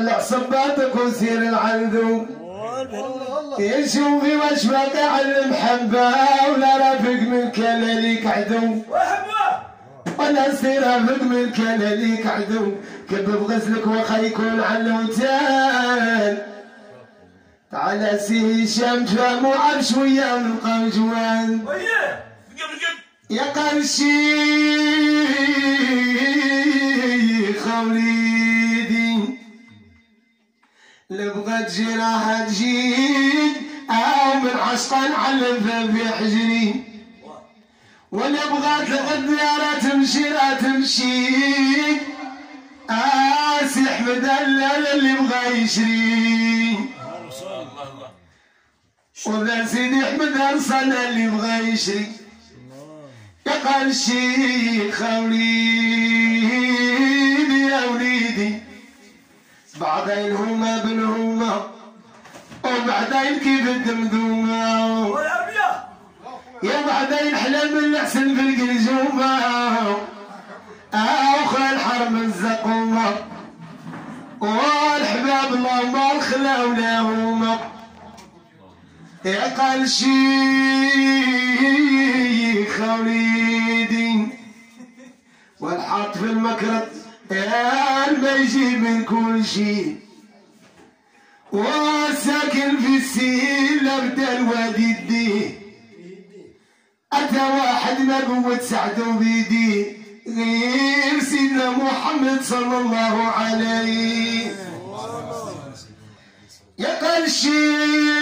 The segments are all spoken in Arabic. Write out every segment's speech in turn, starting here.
خلع صباتك وسير يشوفي واشفاق على المحبة ولا رافق من كلاليك عدو ولا سير رافق من كلاليك عدو كبب غزلك وخا يكون على الوتان تعال سي هشام تفهموا عرف شوية ونبقاو جوان. يا قرشي خوليدي لبغت جراحة تجيك أو من عشقا نعلم في حجري. وأنا بغات الغدارة تمشي لا تمشي. احمد الله اللي بغى يشري. وذا سيدي أحمد أرسل اللي بغى يشري. يا قال الشيخ وليدي يا وليدي بعدين هما بنهما وبعدين كيف الدمدومة؟ يا بعدين حلم الحسن في القلجومة اخر الحرم الزقومة. والحباب الله ما الخلاو لهما قال شيخ وليدي والحط في المكرة. يا ما يجي من كل شيء. وساكن في السيل ابدا الوادي الدين أتى واحد ما قوة سعده بيدي. غير سيدنا محمد صلى الله عليه. يا قال الشيخ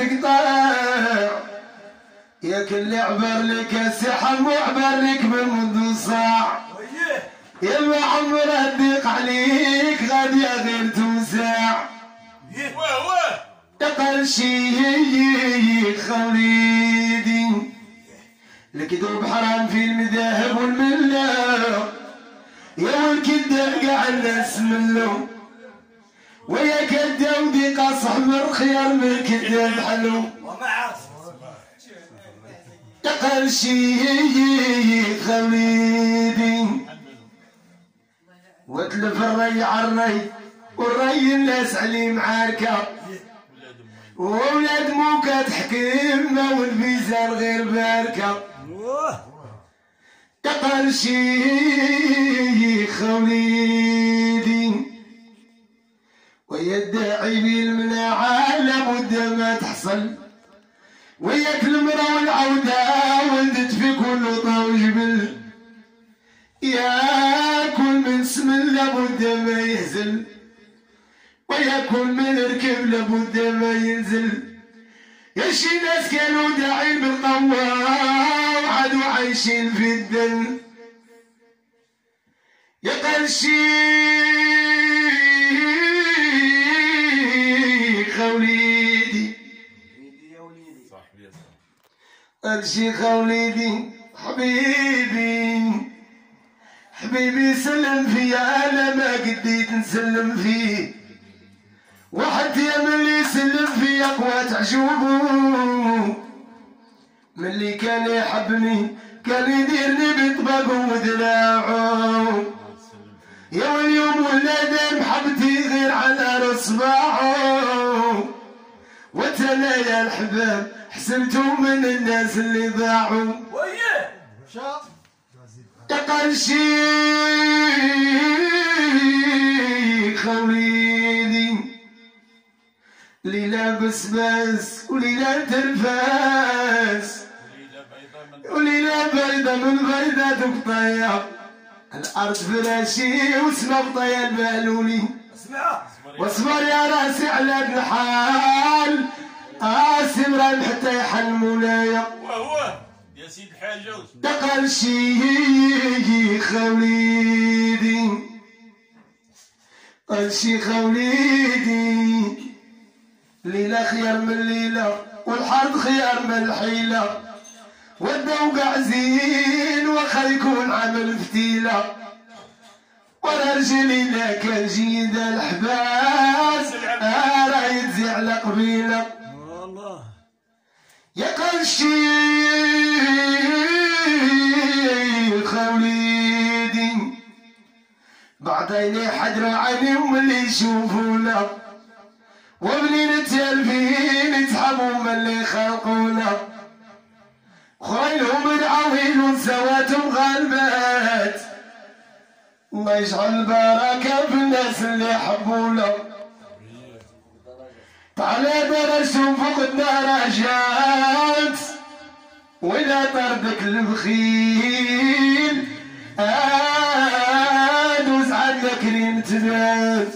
تقطع يا كل عبر لك السحب وعبر لك من منذ صاع. يا ما عمر الضيق عليك غادي غير توسع تقل شيخ خليدي. الكذوب حرام في المذاهب والملة. يا والكذاب قاع الناس منه ويا كذاب دي قصح من خيار من كذاب حلو تقل شيخ خليدي وتلف الري على الري والري الناس عليه معاركة وولاد موكا تحكيمنا والميزان غير باركة تقل شيخ وليدي ويدعي بالمناعة لابد ما تحصل. وياك المرا والعودة ولدت في كل طاوج بال ياكل من سم لابد ما يهزل. وياكل من ركب لابد ما ينزل. يا شي ناس كانوا داعين بالقوة وعادوا عايشين في الدل. يا قال شيخ قال شيخ وليدي حبيبي. حبيبي سلم فيا أنا ما قديت نسلم فيه. واحد يا ملي سلم فيا قوات عجوبه ملي كان يحبني كان يديرني بطبق وذراعه يا واليوم ولاد محبتي غير على رصباعه. وتنا يا الحباب حسبتهم من الناس اللي ضاعوا تقل شيخ وليدي. اللي لابس باس واللي لا تنفاس واللي لا باردة من باردة تقطيع. الأرض فراشي وسما بطيا البالولي واصبر يا رأسي على الحال اسمرا حتى يحل مولايا وهو يا سيد حاجة تقل شيخ وليدي قال شيخ وليدي ليلة خير من ليلة والحرب خير من الحيلة والذوق عزين وخا يكون عمل فتيلة. ولا رجلي لا كان جيد الحباس راه يتزي على قبيلة. يا قال الشيخ وليدي بعدين حدروا عينيهم اللي يشوفونا وبنين تالفين يتحبوا من اللي خلقونا خيلهم العويل وسواتهم غالبات الله يجعل بركة في الناس اللي يحبونا على درجتهم فوق الدرجات وإلى طردك البخيل آدوز كريم تبات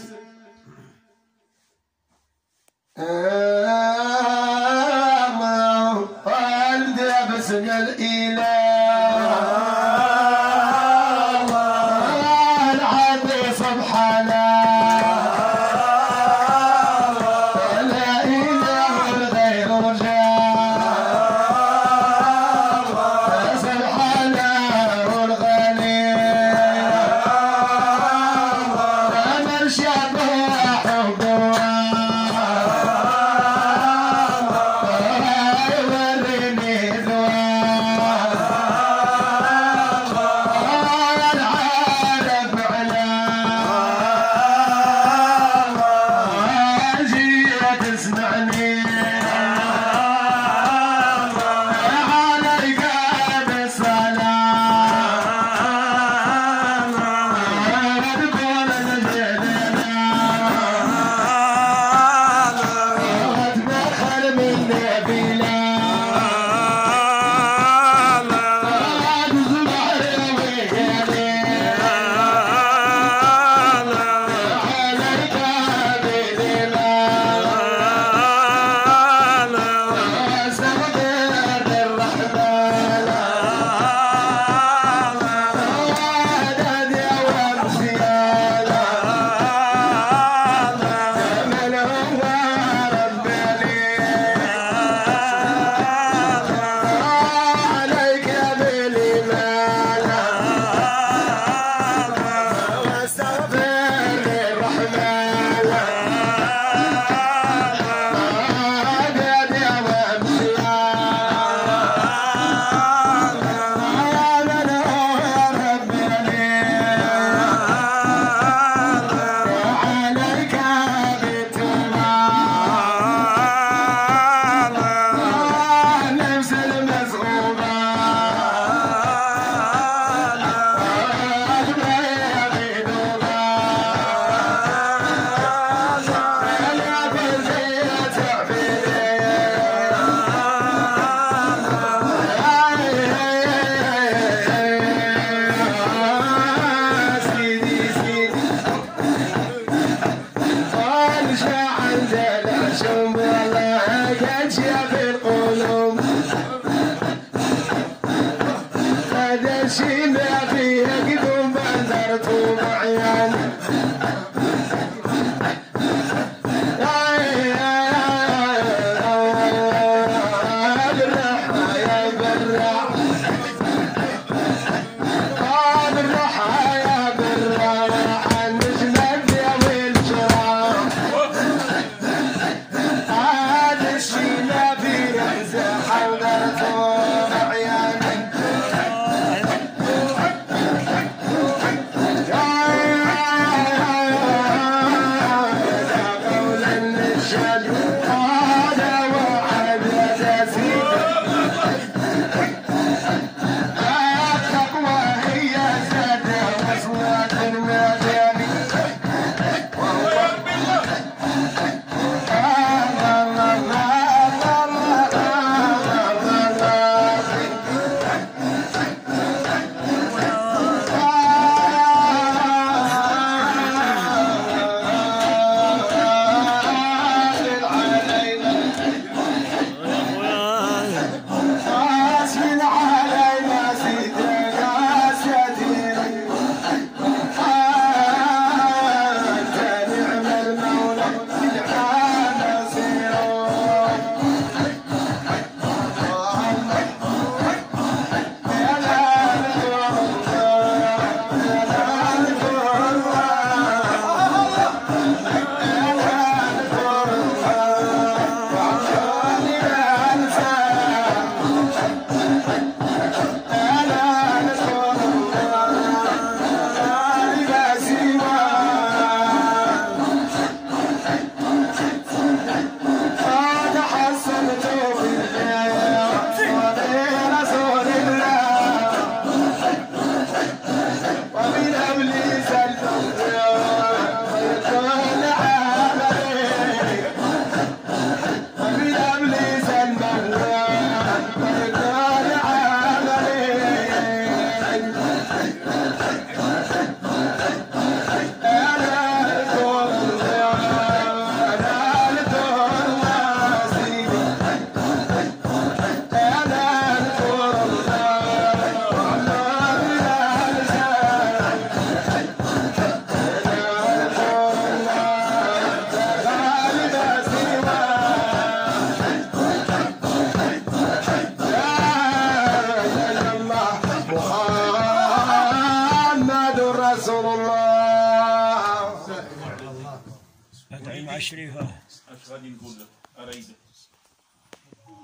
عشريفة أش غادي نقول لك؟ اريدك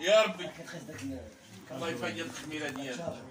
يا ربي. الله يفيد الخميره ديالك.